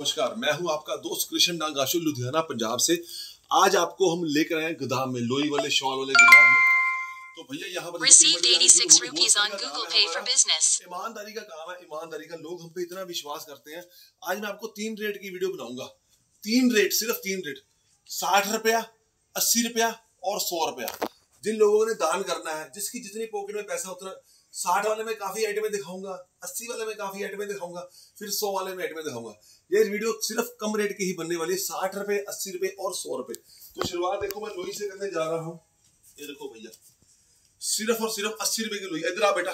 नमस्कार मैं हूँ आपका दोस्त कृष्ण डांगाशु लुधियाना पंजाब से। आज आपको हम लेकर आए हैं गोदाम में लोई वाले शॉल वाले गोदाम में। तो भैया यहाँ पर Received 86 rupees on Google Pay for business. ईमानदारी का काम है ईमानदारी का लोग हम पे इतना विश्वास करते हैं। आज मैं आपको तीन रेट की वीडियो बनाऊँगा। तीन रेट सिर्फ़ तीन रेट साठ रुपया अस्सी रुपया और सौ रुपया। जिन लोगों ने दान करना है जिसकी जितनी पॉकेट में पैसा उतना साठ वाले में काफ़ी आइटमें दिखाऊँगा, अस्सी वाले में काफ़ी आइटमें दिखाऊँगा, फिर सौ वाले में आइटमें दिखाऊँगा। ये वीडियो सिर्फ़ कम रेट की ही बनने वाली है, साठ रुपए, अस्सी रुपए और सौ रुपए। तो शुरुआत देखो, मैं लोई से करने जा रहा हूँ। ये देखो भैया, सिर्फ़ और सिर्फ़ अस्सी रुपए की लोई। इधर आ बेटा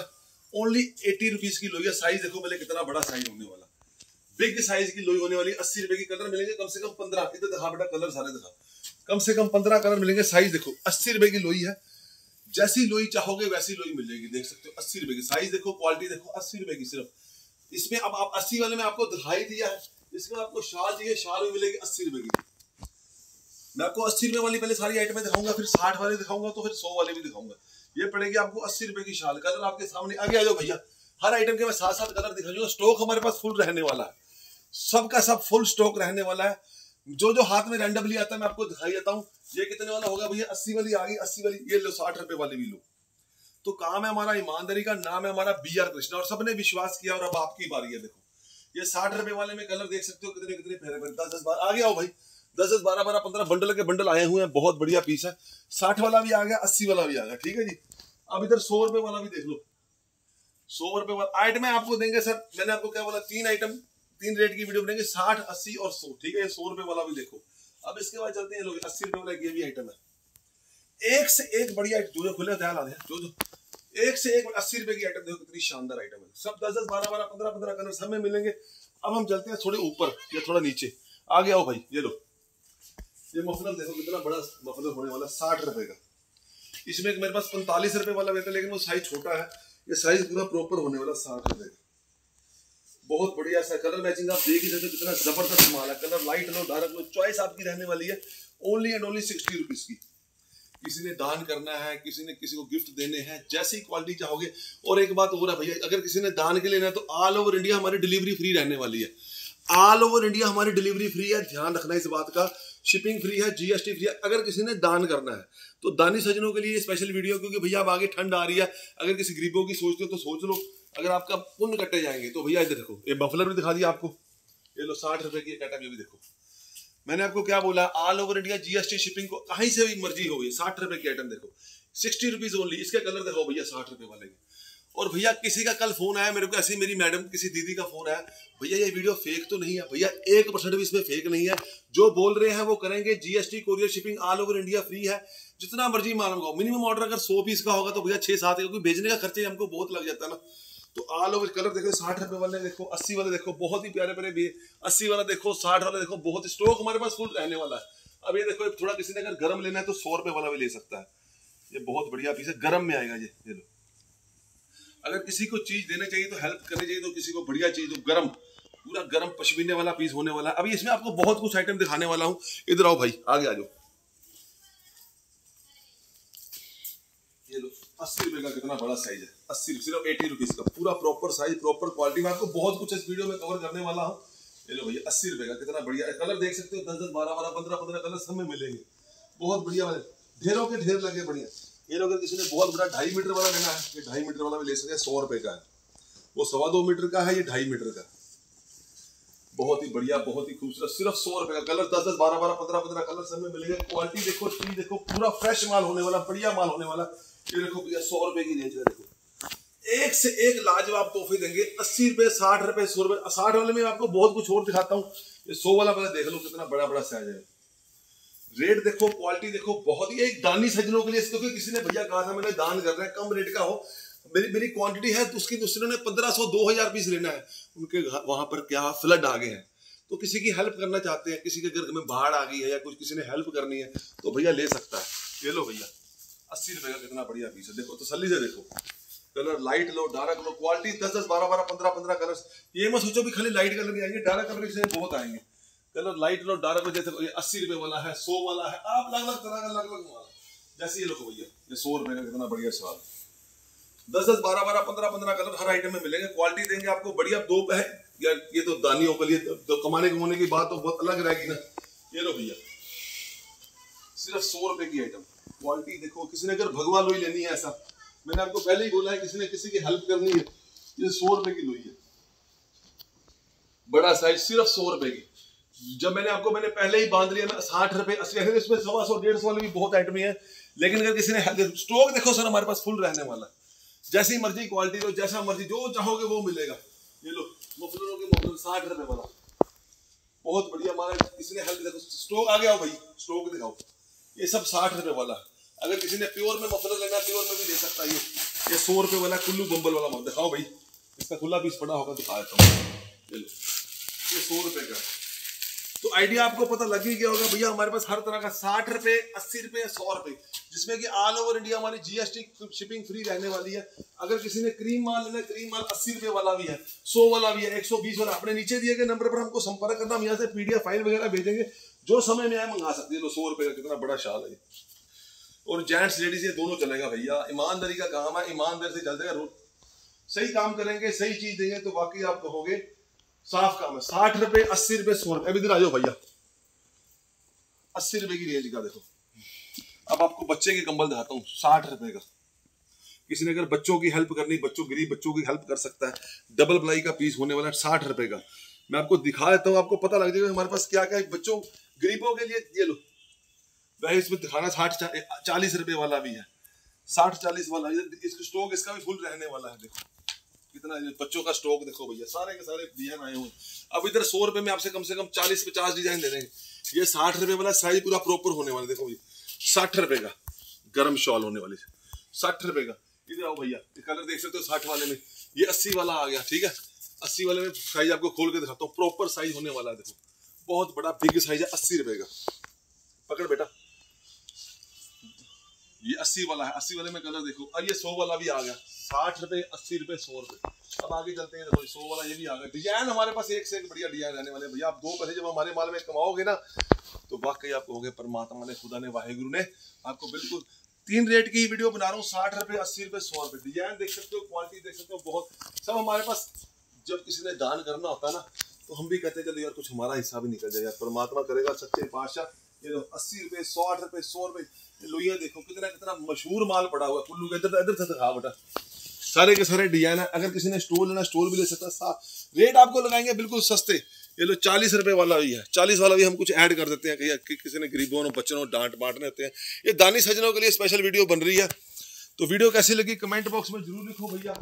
ओनली एटी रुपीज़ की लोई है। साइज़ देखो पहले कितना बड़ा साइज़ होने वाला। बिग साइज़ की लोई होने वाली अस्सी रुपए की कलर मिलेंगे, कम से कम पंद्रह। इधर दिखा बेटा कलर सारे दिखा। कम से कम पंद्रह कलर मिलेंगे। साइज़ देखो, अस्सी रुपए की लोही है। जैसी लोई चाहोगे वैसी लोई मिलेगी। देख सकते हो, अस्सी रुपए की। साइज़ देखो क्वालिटी देखो, अस्सी रुपए की सिर्फ़। इसमें अब आप अस्सी वाले में आपको दिखाई दिया है। इसमें आपको शाल चाहिए, शाल भी मिलेगी अस्सी रुपए की। मैं आपको अस्सी रुपए वाली पहले सारी आइटमें दिखाऊँगा, फिर साठ वाले दिखाऊँगा तो फिर सौ वाले भी दिखाऊँगा। ये पड़ेगी आपको अस्सी रुपए की शाल। कलर आपके सामने आगे आ जाओ भैया। हर आइटम के मैं साथ साथ कलर दिखाऊँगा स्टॉक हमारे पास फुल रहने वाला है। सबका सब फुल स्टॉक रहने वाला है। जो जो हाथ में रैंडमली आता है, मैं आपको दिखाई देता हूँ। ये कितने वाला होगा भैया? अस्सी वाली आ गई, अस्सी वाली। ये लो, साठ रुपए वाली भी लो। तो काम है हमारा ईमानदारी का, नाम है हमारा बी आर कृष्णा और सबने विश्वास किया, और अब आपकी बारी है, देखो। ये साठ रुपए वाले में कलर देख सकते हो, कितने कितने फेरे फेरे दस दस बार आगे आओ भाई। दस दस, बारह बारह, पंद्रह बंडल के बंडल आए हुए हैं, बहुत बढ़िया पीस है। साठ वाला भी आ गया, अस्सी वाला भी आ गया, ठीक है जी? अब इधर सौ रुपए वाला भी देख लो। सौ रुपए वाला आइटम आपको देंगे, सर। मैंने आपको क्या बोला? तीन आइटम तीन रेट की वीडियो बनेंगे, साठ, अस्सी और सौ, ठीक है? सौ रुपए वाला भी देखो। अब इसके बाद चलते हैं लोग अस्सी रुपए वाला ये भी आइटम है। एक से एक बढ़िया जो जो खुले ध्यान आ रहे हैं, जो जो। एक से एक अस्सी रुपए की आइटम देखो कितनी शानदार आइटम है। सब दस दस, बारह बारह, पंद्रह पंद्रह कलर सब में मिलेंगे। अब हम चलते हैं थोड़े ऊपर, या थोड़ा नीचे। आगे आओ भाई, ये लो। ये मफलर देखो कितना बड़ा मफलर होने वाला साठ रुपए का। इसमें एक मेरे पास पैंतालीस रुपए वाला रहता है, लेकिन वो साइज़ छोटा है। ये साइज़ पूरा प्रॉपर होने वाला साठ रुपए का। बहुत बढ़िया सा कलर मैचिंग आप देख ही सकते हो कितना ज़बरदस्त माल है। कलर लाइट लो डार्क लो चॉइस आपकी रहने वाली है। Only and only sixty rupees की। किसी ने दान करना है, किसी ने किसी को गिफ्ट देने हैं, जैसी क्वालिटी चाहोगे। और एक बात और है भैया, अगर किसी ने दान के लेना है तो ऑल ओवर इंडिया हमारी डिलीवरी फ्री रहने वाली है। ऑल ओवर इंडिया हमारी डिलीवरी फ्री है, ध्यान रखना इस बात का। शिपिंग फ्री है जीएसटी फ्री है। अगर किसी ने दान करना है तो दानी सजनों के लिए स्पेशल वीडियो क्योंकि भैया अब आगे ठंड आ रही है। अगर किसी गरीबों की सोचते हो तो सोच लो। अगर आपका पुण्य कटे जाएँगे तो भैया इधर देखो, ये बफलर भी दिखा दिया आपको। ये लो साठ रुपए की कैटम ये भी देखो। मैंने आपको क्या बोला all over India GST shipping को कहीं से भी मर्ज़ी हो गई साठ रुपए की आइटम देखो। सिक्सटी रुपीज़ ओनली इसके कलर देखो भैया, साठ रुपए वाले और भैया किसी का कल फ़ोन आया, मेरे को ऐसी मेरी मैडम किसी दीदी का फ़ोन आया, भैया, ये वीडियो फेक तो नहीं है, भैया एक परसेंट भी इसमें फेक नहीं है। जो बोल रहे हैं, वो करेंगे GST courier shipping all over India free है। जितना मर्ज़ी मालूम मिनिमम ऑर्डर अगर सौ पीस का होगा तो भैया छह सात क्योंकि भेजने का खर्चे हमको बहुत लग जाता है ना। तो ऑल ओवर कलर देखो, साठ रुपए वाले देखो, अस्सी वाले देखो, बहुत ही प्यारे प्यारे भी। अस्सी वाला देखो, साठ वाला देखो, बहुत स्टॉक हमारे पास फुल रहने वाला है। अब ये देखो थोड़ा किसी ने अगर गर्म लेना है तो सौ रुपए वाला भी ले सकता है। ये बहुत बढ़िया पीस है, गर्म में आएगा ये ये लो। अगर किसी को चीज़ देने चाहिए तो हेल्प करनी चाहिए तो किसी को बढ़िया चीज़ तो गर्म, पूरा गर्म पश्मीने वाला पीस होने वाला अभी इसमें आपको बहुत कुछ आइटम दिखाने वाला हूँ। इधर आओ भाई, आगे आ जाओ। ये लो। अस्सी रुपए का कितना बड़ा साइज़ है। अस्सी सिर्फ़ एटी रुपीज़ का पूरा प्रॉपर साइज़ प्रॉपर क्वालिटी में आपको बहुत कुछ इस वीडियो में कवर करने वाला हूँ। ये भैया, अस्सी रुपए का कितना बढ़िया। कलर देख सकते हो, दस दस, बारह बारह, पंद्रह पंद्रह कलर सब में मिलेंगे। बहुत बढ़िया वाले। ढेरों के ढेर लगे बढ़िया। ये लोग किसी ने बहुत बड़ा ढाई मीटर वाला लेना है, ये ढाई मीटर वाला भी ले सकते हैं, सौ रुपए का है। वो सवा दो मीटर का है, ये ढाई मीटर का। बहुत ही बढ़िया, बहुत ही खूबसूरत। सिर्फ़ सौ रुपए का कलर दस दस, बारह बारह, पंद्रह पंद्रह कलर सब में मिलेगा। क्वालिटी देखो देखो, पूरा फ्रेश माल होने वाला, बढ़िया माल होने वाला। ये देखो भैया, सौ रुपए की रेंज है देखो। एक से एक लाजवाब तोहफे देंगे, अस्सी रुपए, साठ रुपए, सौ रुपए। साठ वाले में आपको बहुत कुछ और दिखाता हूँ। ये सौ वाला पहले देख लो कितना बड़ा बड़ा साइज़ है। रेट देखो क्वालिटी देखो, बहुत ही एक दानी सजनों के लिए क्योंकि किसी ने, भैया, कहा था मैंने दान कर करना है, कम रेट का हो। मेरी मेरी क्वांटिटी है तो उसकी दूसरे ने पंद्रह सौ, दो हज़ार पीस लेना है। उनके वहाँ पर क्या फ्लड आ गए हैं। तो किसी की हेल्प करना चाहते हैं, किसी के घर में बाढ़ आ गई है या कुछ किसी ने हेल्प करनी है तो भैया ले सकता है। ले लो भैया। अस्सी रुपए का कितना बढ़िया पीस है। देखो तसली से देखो। कलर लाइट लो डार्क लो क्वालिटी दस दस, बारह बारह, पंद्रह पंद्रह कलर ये मत सोचो भी खाली लाइट कलर नहीं आएँगे डार्क कलर इसमें बहुत आएँगे। कलर लाइट लो डार्क जैसे अस्सी रुपए वाला है, सौ वाला है, आप अलग अलग तरह का अलग अलग वाला जैसे ये लो भैया, ये सौ रुपए का कितना बढ़िया सवाल। दस दस, बारह बारह, पंद्रह पंद्रह कलर हर आइटम में मिलेंगे क्वालिटी देंगे आपको, बढ़िया दो है यार, ये तो दानियों के लिए तो कमाने कमाने की बात तो बहुत अलग रहेगी ना। ये लो भैया। सिर्फ़ सौ रुपए की आइटम क्वालिटी देखो, किसी ने अगर भगवा लोई लेनी है ऐसा। मैंने आपको पहले ही बोला है, किसी ने किसी की हेल्प करनी है, ये सौ रुपए की लोई है। बड़ा साइज़ सिर्फ़ सौ रुपए की। जब मैंने आपको, मैंने पहले ही बाँध लिया ना साठ रुपए, अस्सी इसमें सवा सौ, डेढ़ सौ वाले भी बहुत आइटम है लेकिन अगर किसी ने स्टॉक देखो सर, हमारे पास फुल रहने वाला है। जैसी मर्ज़ी क्वालिटी लो, जैसा मर्ज़ी, जो चाहोगे वो मिलेगा। ये लो, मुफलरों के मुफलर, साठ रुपए वाला। बहुत बढ़िया हमारा किसी ने हेल्प देखो स्टॉक आ गया हो भाई स्टॉक दिखाओ। ये सब साठ रुपए वाला। अगर किसी ने प्योर में मफलर लेना प्योर में भी दे सकता है ये। ये सौ रुपए वाला कुल्लू बम्बल वाला दिखाओ भाई, इसका खुला पीस पड़ा होगा, दिखा देता हूँ। ये लो। सौ रुपए का तो आइडिया आपको पता लग ही गया होगा, भैया, हमारे पास हर तरह का साठ रुपए, अस्सी रुपए, सौ रुपए। जिसमें कि ऑल ओवर इंडिया हमारी जीएसटी शिपिंग फ्री रहने वाली है। अगर किसी ने क्रीम माल लेना क्रीम माल अस्सी रुपए वाला भी है, सौ वाला भी है, एक सौ बीस वाला। अपने नीचे दिए गए नंबर पर हमको संपर्क करना, हम यहाँ से पीडीएफ फ़ाइल वगैरह भेजेंगे। जो समय में आए मंगा सकते हैं तो सौ रुपए का कितना बड़ा शाल है। और जेंट्स लेडीज़ ये दोनों चलेगा भैया। ईमानदारी का काम है, ईमानदारी से चलते सही काम करेंगे, सही चीज़ देंगे तो बाकी आप कहोगे, साफ़ काम है। साठ रुपए, अस्सी रुपए, सौ रुपए। अभी इधर आ जाओ भैया। अस्सी रुपए की रेंज का देखो। अब आपको बच्चे के कंबल दिखाता हूँ, साठ रुपए का। किसी ने अगर बच्चों की हेल्प करनी, बच्चों, गरीब बच्चों की हेल्प कर सकता है। डबल प्लाई का पीस होने वाला है साठ रुपए का। मैं आपको दिखा देता हूँ, आपको पता लग जाएगा हमारे पास क्या क्या बच्चों गरीबों के लिए, ये लो। वह इसमें दिखाना साठ चालीस रुपए वाला भी है। साठ, चालीस वाला इसका स्टॉक इसका भी फुल रहने वाला है, देखो। कितना बच्चों का स्टॉक देखो भैया, सारे के सारे डिज़ाइन आए हुए अब इधर सौ रुपए में आपसे कम से कम चालीस, पचास डिज़ाइन दे देंगे। ये साठ रुपए वाला साइज़ पूरा प्रॉपर होने वाला देखो भैया। साठ रुपए का, गर्म शॉल होने वाली। साठ रुपए का। इधर आओ भैया कलर देख सकते हो साठ वाले में। ये अस्सी वाला आ गया, ठीक है? अस्सी वाले में साइज़ आपको खोल के दिखाता हूँ प्रॉपर साइज़ होने वाला है, देखो। बहुत बड़ा बिग साइज़ है, अस्सी रुपए का। पकड़ बेटा। ये अस्सी वाला है, अस्सी वाले में कलर देखो। अब ये सौ वाला भी आ गया। साठ रुपए, अस्सी रुपए, सौ रुपए। अब आगे चलते हैं, देखो, सौ वाला ये भी आ गया। डिज़ाइन हमारे पास एक से एक बढ़िया डिज़ाइन रहने वाले भैया, आप दो पैसे जब हमारे माल में कमाओगे ना तो वाकई आप कहोगे परमात्मा ने, खुदा ने, वाहेगुरु ने। आपको बिल्कुल तीन रेट की वीडियो बना रहा हूँ, साठ रुपए, अस्सी रुपए, सौ रुपए। डिज़ाइन देख सकते हो क्वालिटी देख सकते हो, बहुत। सब हमारे पास जब किसी ने दान करना होता है ना तो हम भी कहते हैं, चलो यार, कुछ हमारा हिस्सा भी निकल जाए यार। परमात्मा करेगा, सच्चे पाशाह ये अस्सी रुपए, सौ आठ रुपए, सौ रुपए। लोहिया देखो, कितना कितना मशहूर माल पड़ा हुआ कुल्लू के इधर इधर से दिखा बेटा। सारे के सारे डिज़ाइन है। अगर किसी ने स्टोर लेना, स्टोर भी ले सकता है। रेट आपको लगाएँगे, बिल्कुल सस्ते। ये लो, चालीस रुपए वाला भी है। चालीस वाला भी हम कुछ ऐड कर देते हैं कि कि किसी ने गरीबों बच्चों डांट बांटने होते हैं। ये दानी सजनों के लिए स्पेशल वीडियो बन रही है। तो वीडियो कैसी लगी? कमेंट बॉक्स में ज़रूर लिखो भैया।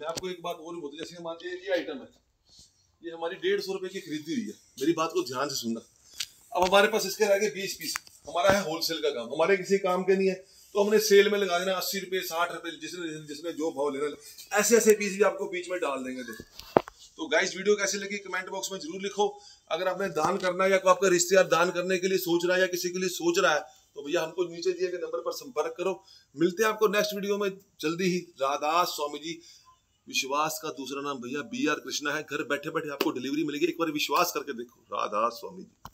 मैं आपको एक बात और बोलती जैसे मान लीजिए, ये आइटम है। ये हमारी डेढ़ सौ रुपए की खरीदी हुई है। मेरी बात को ध्यान से सुनना। अब हमारे पास इसके आगे बीस पीस। हमारा है होलसेल का काम। हमारे किसी काम के नहीं है। तो हमने सेल में लगा देना अस्सी रुपए, साठ रुपए, जिसने जिसने जो भाव लेना ऐसे ऐसे पीस भी आपको बीच में डाल देंगे। देखो। तो गाइस वीडियो कैसे लगी? कमेंट बॉक्स में ज़रूर लिखो। अगर आपने दान करना है या आपका रिश्तेदार दान करने के लिए सोच रहा है या किसी के लिए सोच रहा है तो भैया हमको नीचे दिए गए नंबर पर संपर्क करो। मिलते हैं आपको नेक्स्ट वीडियो में। जल्दी ही। राधास स्वामी जी। विश्वास का दूसरा नाम भैया बी आर कृष्णा है। घर बैठे बैठे आपको डिलीवरी मिलेगी। एक बार विश्वास करके देखो। राधा स्वामी जी।